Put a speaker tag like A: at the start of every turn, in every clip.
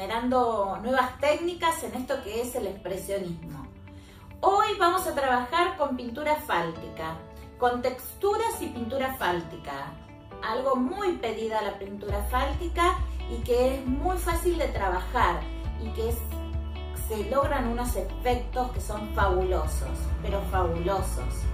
A: generando nuevas técnicas en esto que es el expresionismo. Hoy vamos a trabajar con pintura fáltica, con texturas y pintura fáltica. Algo muy pedida la pintura fáltica y que es muy fácil de trabajar y que se logran unos efectos que son fabulosos, pero fabulosos.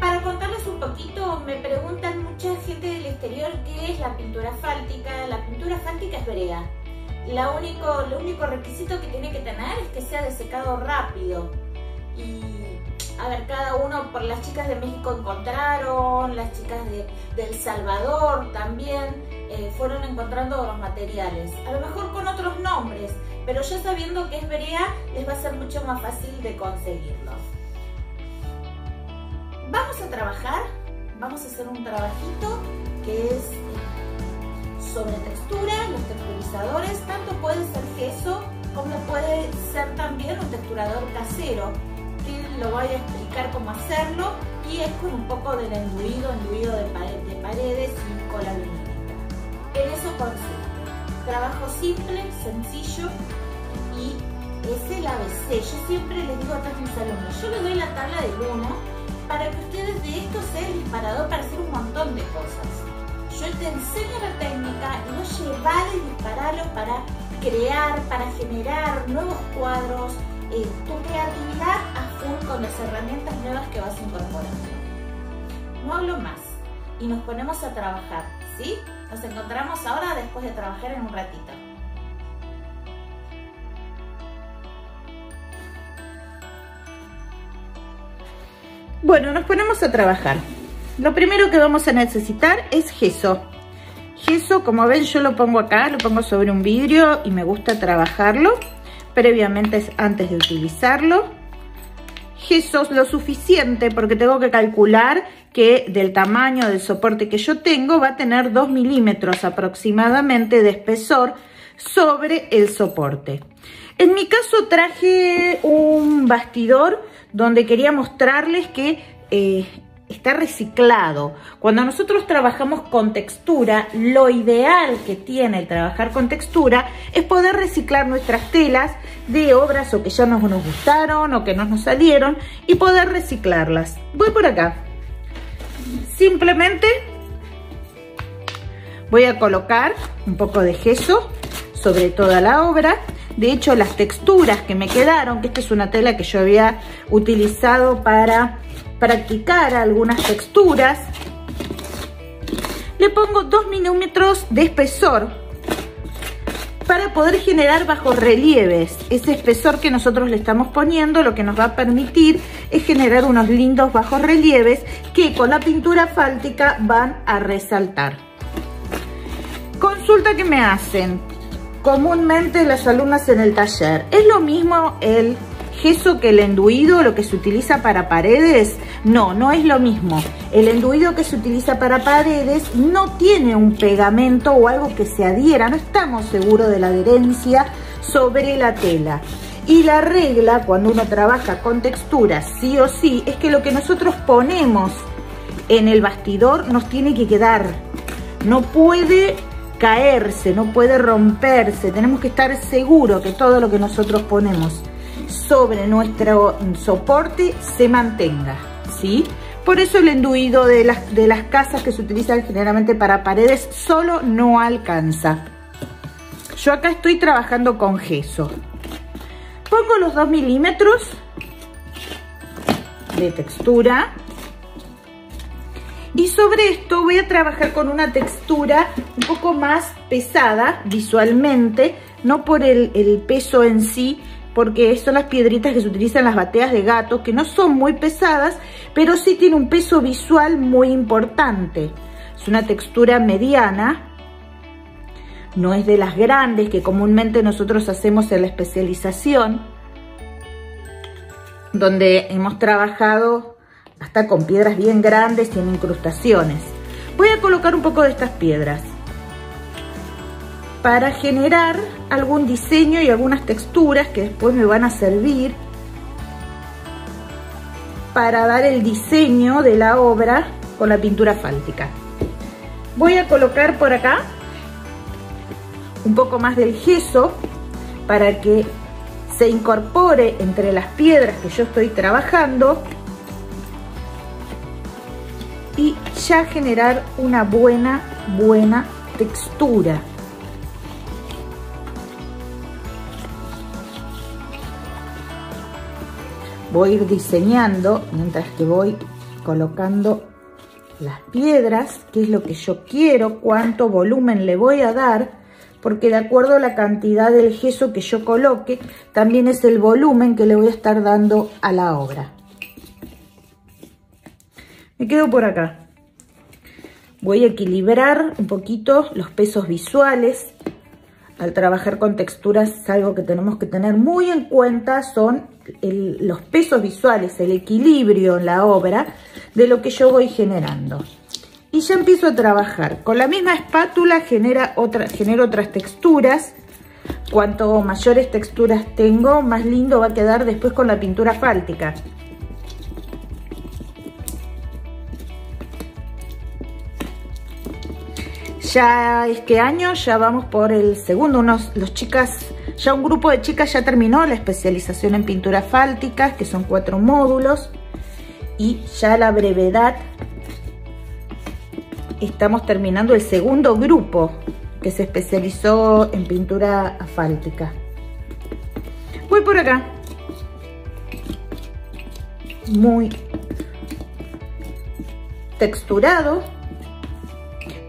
A: Para contarles un poquito, me preguntan mucha gente del exterior qué es la pintura fáltica. La pintura fáltica es brea. La único, lo único requisito que tiene que tener es que sea de secado rápido. Y a ver, cada uno, por las chicas de México encontraron, las chicas de, El Salvador también eh, fueron encontrando los materiales. A lo mejor con otros nombres, pero ya sabiendo que es brea, les va a ser mucho más fácil de conseguirlos. Vamos a trabajar, vamos a hacer un trabajito que es sobre textura, los texturizadores, tanto puede ser queso como puede ser también un texturador casero, que lo voy a explicar cómo hacerlo y es con un poco del enduido, enduido de, paredes y cola vinílica. En eso consiste. Trabajo simple, sencillo y es el ABC. Yo siempre les digo a todos mis alumnos, yo les doy la tabla del 1 para que ustedes de esto sea el disparador para hacer un montón de cosas. Yo te enseño la técnica y no llevar y para crear, para generar nuevos cuadros, eh, tu creatividad a full con las herramientas nuevas que vas incorporando. No hablo más y nos ponemos a trabajar, ¿sí? Nos encontramos ahora después de trabajar en un ratito. Bueno, nos ponemos a trabajar. Lo primero que vamos a necesitar es gesso. Gesso, como ven, yo lo pongo acá, lo pongo sobre un vidrio y me gusta trabajarlo previamente antes de utilizarlo. Gesso lo suficiente porque tengo que calcular que del tamaño del soporte que yo tengo va a tener 2 milímetros aproximadamente de espesor sobre el soporte. En mi caso traje un bastidor donde quería mostrarles que eh, está reciclado. Cuando nosotros trabajamos con textura, lo ideal que tiene trabajar con textura es poder reciclar nuestras telas de obras o que ya no nos gustaron o que no nos salieron y poder reciclarlas. Voy por acá. Simplemente voy a colocar un poco de gesso sobre toda la obra de hecho, las texturas que me quedaron, que esta es una tela que yo había utilizado para practicar algunas texturas, le pongo 2 milímetros de espesor para poder generar bajos relieves. Ese espesor que nosotros le estamos poniendo lo que nos va a permitir es generar unos lindos bajos relieves que con la pintura fáltica van a resaltar. Consulta que me hacen, comúnmente las alumnas en el taller. ¿Es lo mismo el gesso que el enduido, lo que se utiliza para paredes? No, no es lo mismo. El enduido que se utiliza para paredes no tiene un pegamento o algo que se adhiera, no estamos seguros de la adherencia sobre la tela. Y la regla cuando uno trabaja con texturas, sí o sí, es que lo que nosotros ponemos en el bastidor nos tiene que quedar. No puede caerse, no puede romperse. Tenemos que estar seguros que todo lo que nosotros ponemos sobre nuestro soporte se mantenga, ¿sí? Por eso el enduido de las, de las casas que se utilizan generalmente para paredes solo no alcanza. Yo acá estoy trabajando con gesso. Pongo los 2 milímetros de textura y sobre esto voy a trabajar con una textura un poco más pesada visualmente, no por el, peso en sí, porque son las piedritas que se utilizan en las bateas de gato, que no son muy pesadas, pero sí tiene un peso visual muy importante. Es una textura mediana, no es de las grandes que comúnmente nosotros hacemos en la especialización, donde hemos trabajado hasta con piedras bien grandes en incrustaciones. Voy a colocar un poco de estas piedras para generar algún diseño y algunas texturas que después me van a servir para dar el diseño de la obra con la pintura fáltica. Voy a colocar por acá un poco más del gesso para que se incorpore entre las piedras que yo estoy trabajando y ya generar una buena, buena textura. Voy a ir diseñando mientras que voy colocando las piedras, qué es lo que yo quiero, cuánto volumen le voy a dar porque de acuerdo a la cantidad del gesso que yo coloque, también es el volumen que le voy a estar dando a la obra. Me quedo por acá. Voy a equilibrar un poquito los pesos visuales. Al trabajar con texturas, algo que tenemos que tener muy en cuenta son los pesos visuales, el equilibrio en la obra de lo que yo voy generando y ya empiezo a trabajar. Con la misma espátula genera otra, genero otras texturas. Cuanto mayores texturas tengo, más lindo va a quedar después con la pintura fáltica. Ya este año ya vamos por el segundo, unos, los chicas, ya un grupo de chicas ya terminó la especialización en pintura fáltica, que son cuatro módulos, y ya la brevedad estamos terminando el segundo grupo que se especializó en pintura asfáltica. Voy por acá. Muy texturado.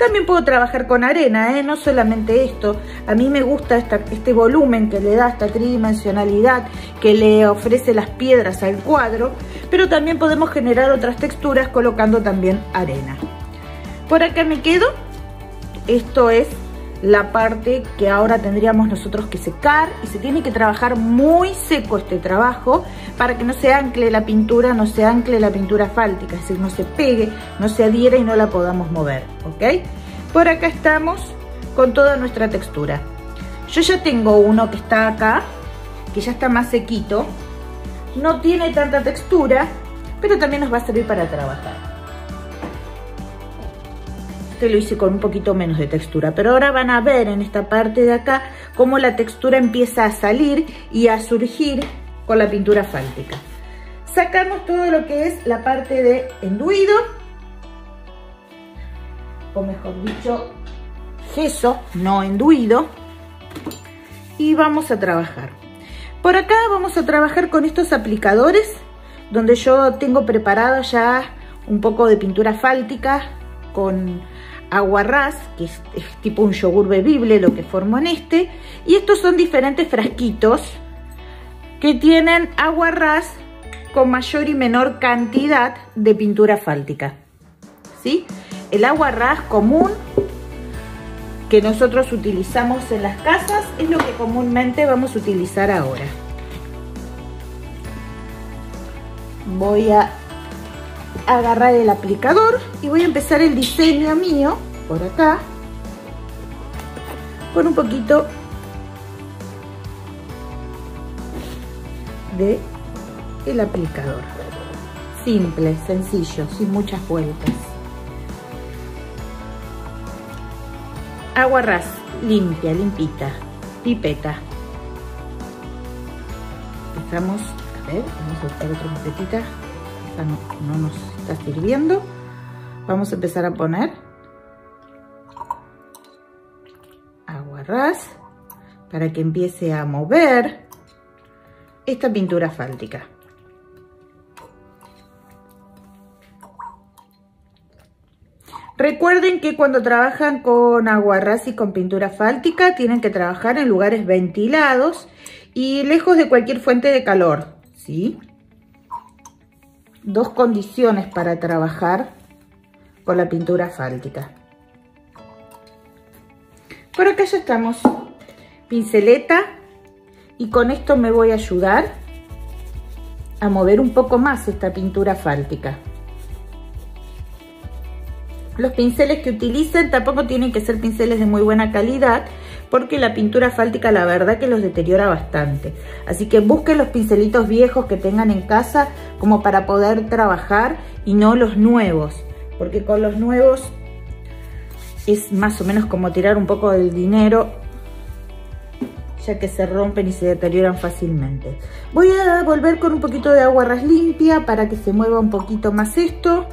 A: También puedo trabajar con arena, ¿eh? no solamente esto. A mí me gusta este volumen que le da esta tridimensionalidad que le ofrece las piedras al cuadro, pero también podemos generar otras texturas colocando también arena. Por acá me quedo. Esto es la parte que ahora tendríamos nosotros que secar y se tiene que trabajar muy seco este trabajo para que no se ancle la pintura, no se ancle la pintura fáltica, es decir, no se pegue, no se adhiera y no la podamos mover, ¿ok? Por acá estamos con toda nuestra textura. Yo ya tengo uno que está acá, que ya está más sequito, no tiene tanta textura, pero también nos va a servir para trabajar lo hice con un poquito menos de textura. Pero ahora van a ver en esta parte de acá cómo la textura empieza a salir y a surgir con la pintura fáltica. Sacamos todo lo que es la parte de enduido, o mejor dicho, gesso, no enduido, y vamos a trabajar. Por acá vamos a trabajar con estos aplicadores, donde yo tengo preparada ya un poco de pintura fáltica con aguarrás, que es, tipo un yogur bebible lo que formo en este. Y estos son diferentes frasquitos que tienen aguarrás con mayor y menor cantidad de pintura fáltica. ¿Sí? El aguarrás común que nosotros utilizamos en las casas es lo que comúnmente vamos a utilizar ahora. Voy a agarrar el aplicador y voy a empezar el diseño mío por acá con un poquito de el aplicador. Simple, sencillo, sin muchas vueltas. Agua ras, limpia, limpita pipeta. Empezamos a ver, vamos a buscar otra pipetita. No, nos está sirviendo. Vamos a empezar a poner agua ras para que empiece a mover esta pintura fáltica. Recuerden que cuando trabajan con aguarrás y con pintura fáltica tienen que trabajar en lugares ventilados y lejos de cualquier fuente de calor, ¿sí? Dos condiciones para trabajar con la pintura fáltica. Por acá ya estamos. Pinceleta y con esto me voy a ayudar a mover un poco más esta pintura fáltica. Los pinceles que utilicen tampoco tienen que ser pinceles de muy buena calidad porque la pintura fáltica la verdad que los deteriora bastante. Así que busquen los pincelitos viejos que tengan en casa como para poder trabajar y no los nuevos. Porque con los nuevos es más o menos como tirar un poco del dinero ya que se rompen y se deterioran fácilmente. Voy a volver con un poquito de agua ras limpia para que se mueva un poquito más esto.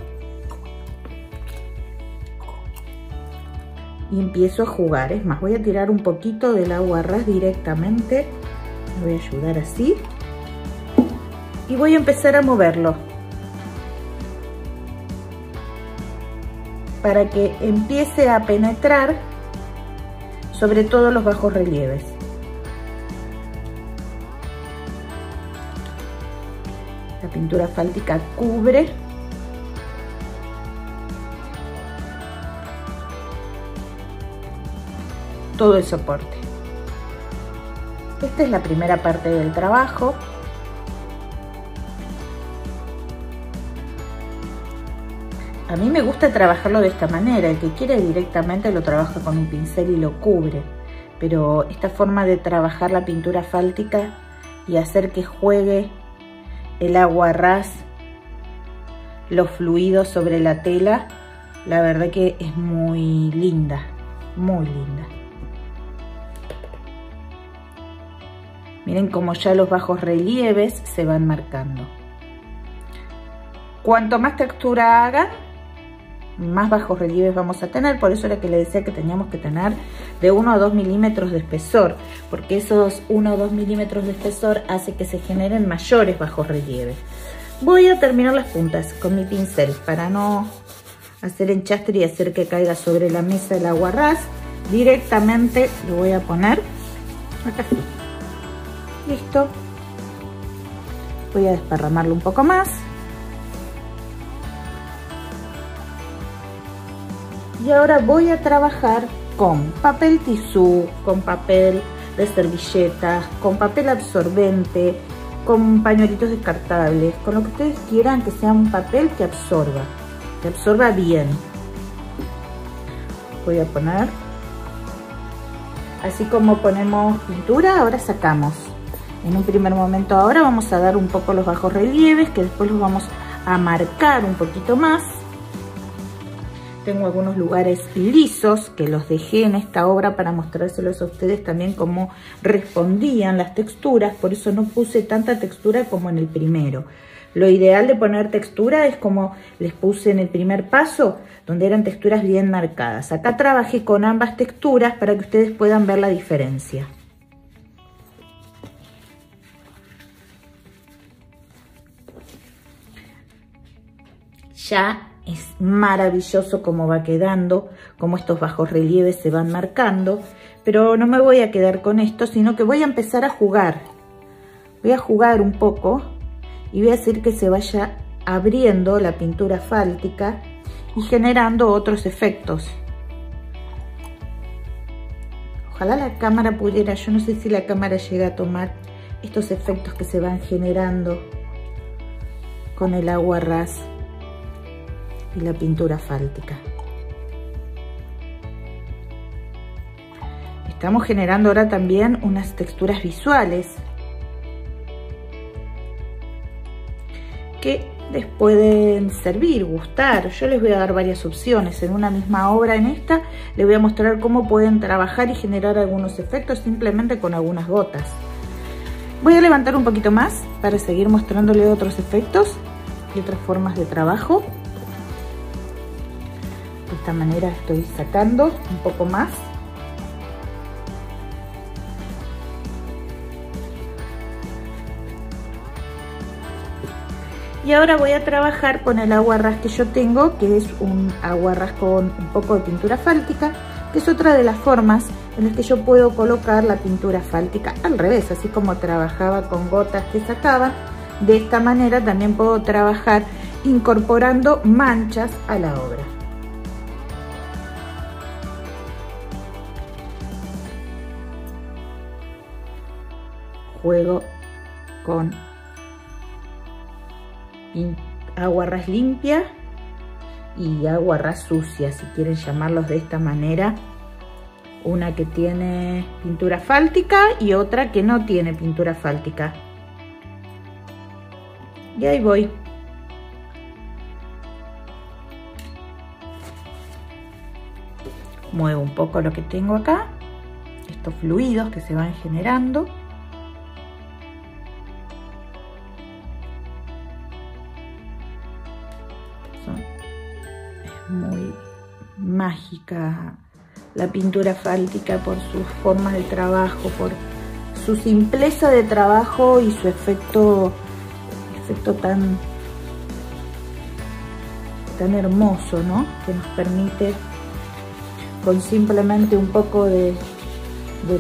A: Y empiezo a jugar, es más, voy a tirar un poquito del agua ras directamente. Me voy a ayudar así. Y voy a empezar a moverlo. Para que empiece a penetrar sobre todo los bajos relieves. La pintura fáltica cubre todo el soporte. Esta es la primera parte del trabajo. A mí me gusta trabajarlo de esta manera, el que quiere directamente lo trabaja con un pincel y lo cubre, pero esta forma de trabajar la pintura fáltica y hacer que juegue el agua ras, los fluidos sobre la tela, la verdad que es muy linda, muy linda. Miren cómo ya los bajos relieves se van marcando. Cuanto más textura haga, más bajos relieves vamos a tener, por eso era que le decía que teníamos que tener de 1 a 2 milímetros de espesor, porque esos 1 o 2 milímetros de espesor hace que se generen mayores bajos relieves. Voy a terminar las puntas con mi pincel para no hacer enchastre y hacer que caiga sobre la mesa el agua ras. Directamente lo voy a poner acá Listo. Voy a desparramarlo un poco más. Y ahora voy a trabajar con papel tisú, con papel de servilleta, con papel absorbente, con pañuelitos descartables, con lo que ustedes quieran que sea un papel que absorba, que absorba bien. Voy a poner, así como ponemos pintura, ahora sacamos. En un primer momento ahora vamos a dar un poco los bajos relieves, que después los vamos a marcar un poquito más tengo algunos lugares lisos que los dejé en esta obra para mostrárselos a ustedes también cómo respondían las texturas, por eso no puse tanta textura como en el primero. Lo ideal de poner textura es como les puse en el primer paso, donde eran texturas bien marcadas. Acá trabajé con ambas texturas para que ustedes puedan ver la diferencia. Ya es maravilloso cómo va quedando, cómo estos bajos relieves se van marcando, pero no me voy a quedar con esto, sino que voy a empezar a jugar. Voy a jugar un poco y voy a hacer que se vaya abriendo la pintura fáltica y generando otros efectos. Ojalá la cámara pudiera, yo no sé si la cámara llega a tomar estos efectos que se van generando con el agua ras y la pintura fáltica. Estamos generando ahora también unas texturas visuales que les pueden servir, gustar. Yo les voy a dar varias opciones. En una misma obra, en esta, les voy a mostrar cómo pueden trabajar y generar algunos efectos simplemente con algunas gotas. Voy a levantar un poquito más para seguir mostrándole otros efectos y otras formas de trabajo de esta manera estoy sacando un poco más y ahora voy a trabajar con el aguarrás que yo tengo que es un aguarrás con un poco de pintura fáltica que es otra de las formas en las que yo puedo colocar la pintura fáltica al revés, así como trabajaba con gotas que sacaba, de esta manera también puedo trabajar incorporando manchas a la obra. Juego con agua ras limpia y agua ras sucia, si quieren llamarlos de esta manera. Una que tiene pintura fáltica y otra que no tiene pintura fáltica. Y ahí voy. Muevo un poco lo que tengo acá, estos fluidos que se van generando. Mágica la pintura fáltica por sus formas de trabajo, por su simpleza de trabajo y su efecto, efecto tan, tan hermoso, ¿no? Que nos permite con simplemente un poco de,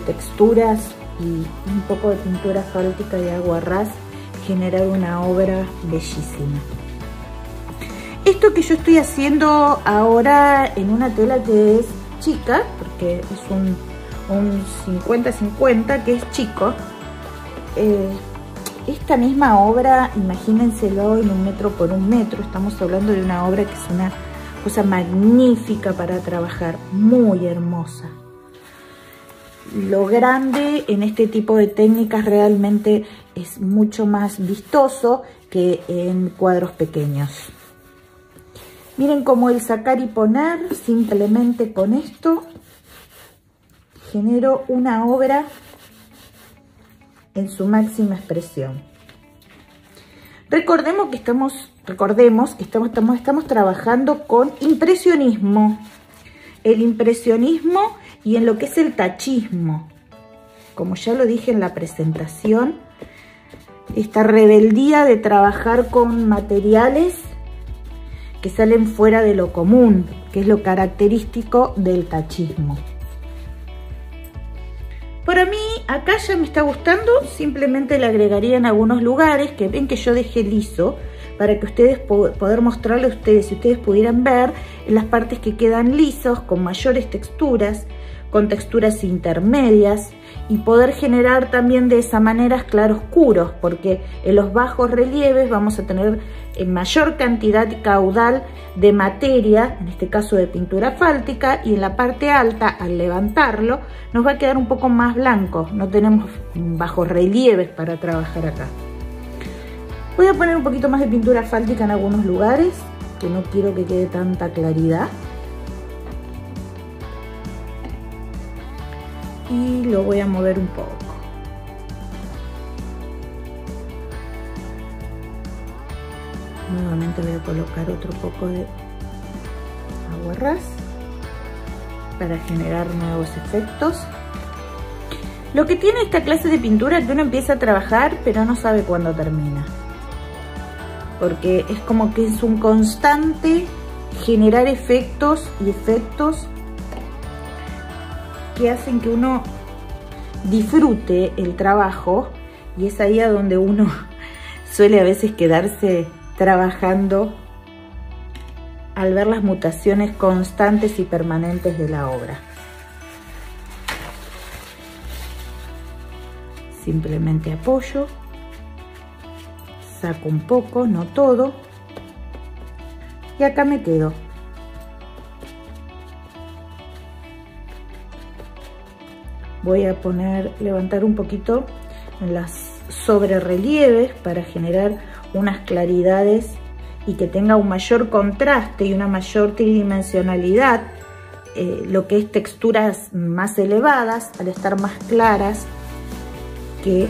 A: texturas y un poco de pintura fáltica y agua ras generar una obra bellísima. Esto que yo estoy haciendo ahora en una tela que es chica, porque es un un 50-50 que es chico. Eh, esta misma obra, imagínenselo en un metro por un metro, estamos hablando de una obra que es una cosa magnífica para trabajar, muy hermosa. Lo grande en este tipo de técnicas realmente es mucho más vistoso que en cuadros pequeños. Miren cómo el sacar y poner simplemente con esto genero una obra en su máxima expresión. Recordemos que estamos, recordemos que estamos, estamos, estamos trabajando con impresionismo. El impresionismo y en lo que es el tachismo. Como ya lo dije en la presentación, esta rebeldía de trabajar con materiales que salen fuera de lo común, que es lo característico del tachismo. Para mí, acá ya me está gustando, simplemente le agregaría en algunos lugares que ven que yo dejé liso para que ustedes, poder mostrarle ustedes, si ustedes pudieran ver, las partes que quedan lisos, con mayores texturas, con texturas intermedias y poder generar también de esa manera claroscuros, porque en los bajos relieves vamos a tener en mayor cantidad caudal de materia, en este caso de pintura fáltica, y en la parte alta, al levantarlo, nos va a quedar un poco más blanco, no tenemos bajos relieves para trabajar acá. Voy a poner un poquito más de pintura fáltica en algunos lugares, que no quiero que quede tanta claridad. y lo voy a mover un poco. Nuevamente voy a colocar otro poco de agua para generar nuevos efectos. Lo que tiene esta clase de pintura es que uno empieza a trabajar pero no sabe cuándo termina. Porque es como que es un constante generar efectos y efectos que hacen que uno disfrute el trabajo y es ahí a donde uno suele a veces quedarse trabajando al ver las mutaciones constantes y permanentes de la obra. Simplemente apoyo, saco un poco, no todo, y acá me quedo. voy a poner, levantar un poquito las sobre relieves para generar unas claridades y que tenga un mayor contraste y una mayor tridimensionalidad, eh, lo que es texturas más elevadas al estar más claras que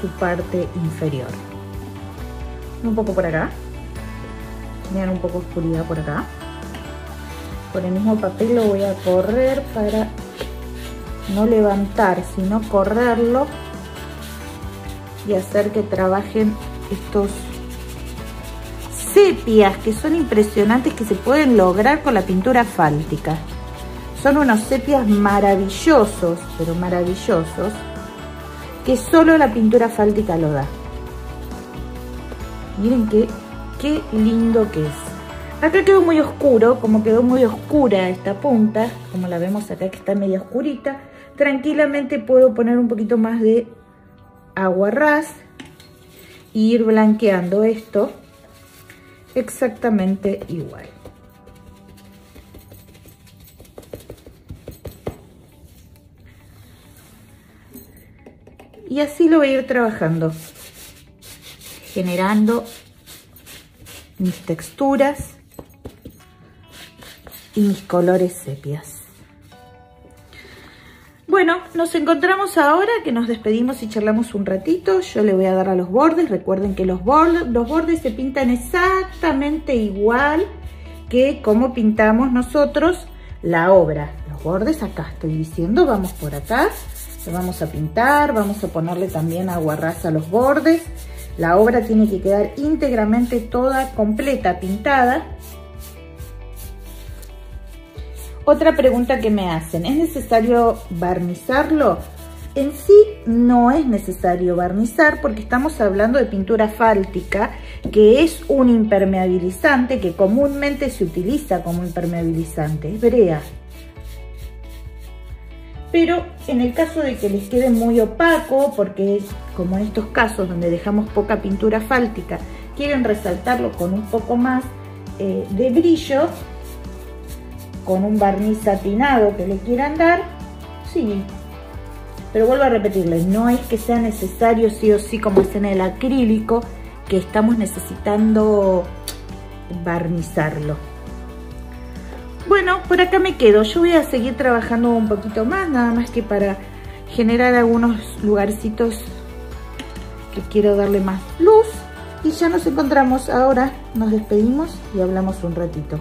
A: su parte inferior. Un poco por acá, miren un poco oscuridad por acá. Con el mismo papel lo voy a correr para no levantar, sino correrlo y hacer que trabajen estos sepias que son impresionantes que se pueden lograr con la pintura fáltica. Son unos sepias maravillosos, pero maravillosos, que solo la pintura fáltica lo da. Miren qué, qué lindo que es. Acá quedó muy oscuro, como quedó muy oscura esta punta, como la vemos acá que está media oscurita, tranquilamente puedo poner un poquito más de agua ras ir blanqueando esto exactamente igual. Y así lo voy a ir trabajando, generando mis texturas y mis colores sepias. Bueno, nos encontramos ahora que nos despedimos y charlamos un ratito. Yo le voy a dar a los bordes. Recuerden que los bordes, los bordes se pintan exactamente igual que como pintamos nosotros la obra. Los bordes acá estoy diciendo, vamos por acá. Lo vamos a pintar, vamos a ponerle también aguarrás a los bordes. La obra tiene que quedar íntegramente toda completa, pintada. Otra pregunta que me hacen, ¿es necesario barnizarlo? En sí no es necesario barnizar porque estamos hablando de pintura fáltica, que es un impermeabilizante que comúnmente se utiliza como impermeabilizante, es brea. Pero en el caso de que les quede muy opaco, porque como en estos casos donde dejamos poca pintura fáltica, quieren resaltarlo con un poco más eh, de brillo, con un barniz satinado que le quieran dar, sí. Pero vuelvo a repetirles, no es que sea necesario sí o sí como es en el acrílico, que estamos necesitando barnizarlo. Bueno, por acá me quedo. Yo voy a seguir trabajando un poquito más, nada más que para generar algunos lugarcitos que quiero darle más luz. Y ya nos encontramos ahora, nos despedimos y hablamos un ratito.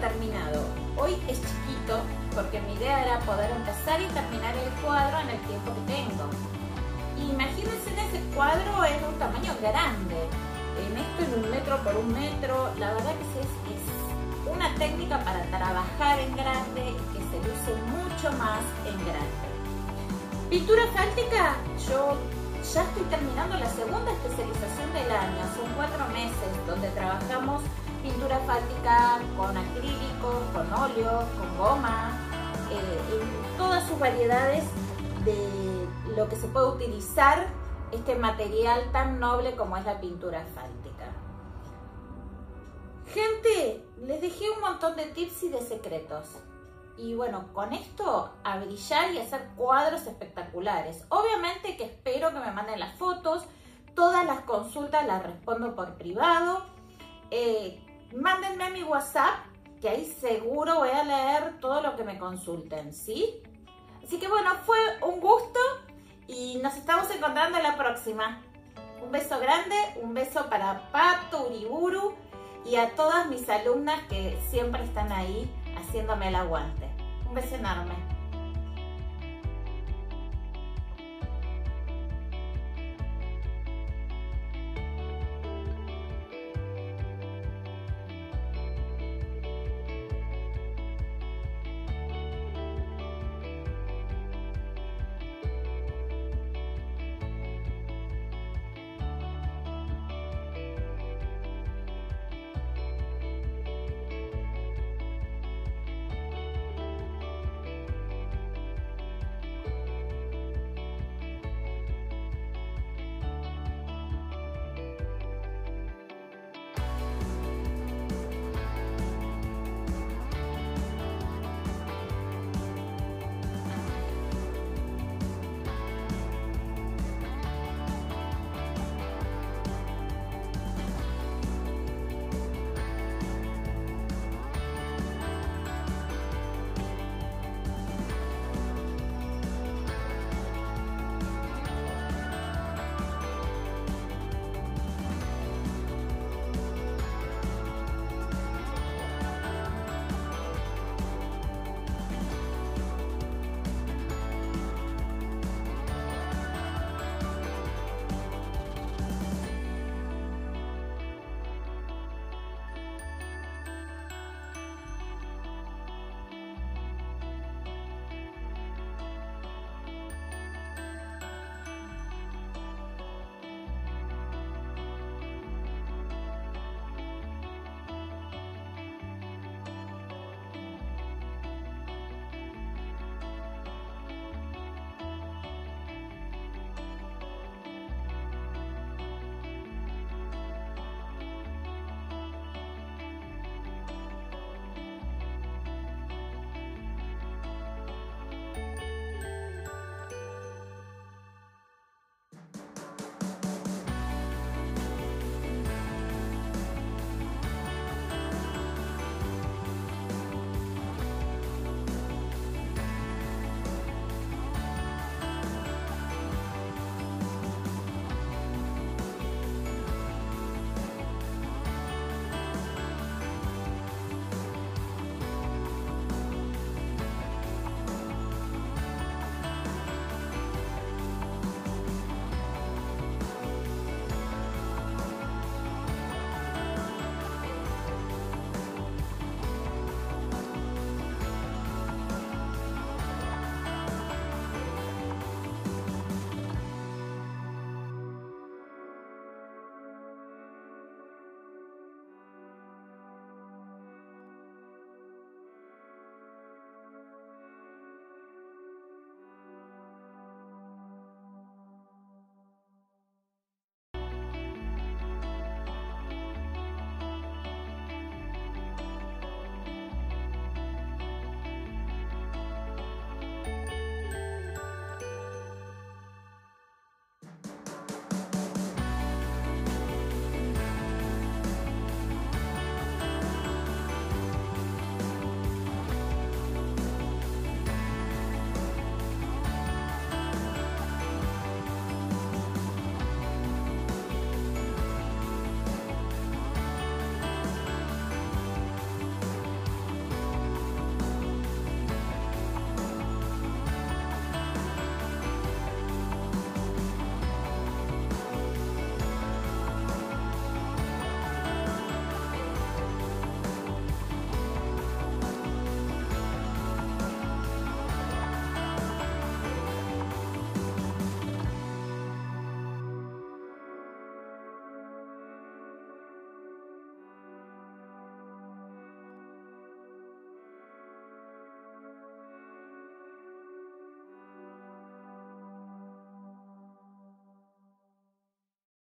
A: Terminado. Hoy es chiquito porque mi idea era poder empezar y terminar el cuadro en el tiempo que tengo. Imagínense en ese cuadro en un tamaño grande. En esto en un metro por un metro. La verdad que es, es una técnica para trabajar en grande y que se luce mucho más en grande. Pintura fáltica, yo ya estoy terminando la segunda especialización del año. Son cuatro meses donde trabajamos pintura fáltica con acrílico, con óleo, con goma, eh, en todas sus variedades de lo que se puede utilizar este material tan noble como es la pintura fáltica. Gente, les dejé un montón de tips y de secretos. Y bueno, con esto a brillar y hacer cuadros espectaculares. Obviamente que espero que me manden las fotos. Todas las consultas las respondo por privado. Eh, mándenme a mi WhatsApp, que ahí seguro voy a leer todo lo que me consulten, ¿sí? Así que bueno, fue un gusto y nos estamos encontrando en la próxima. Un beso grande, un beso para Pato Uriburu y a todas mis alumnas que siempre están ahí haciéndome el aguante. Un beso enorme.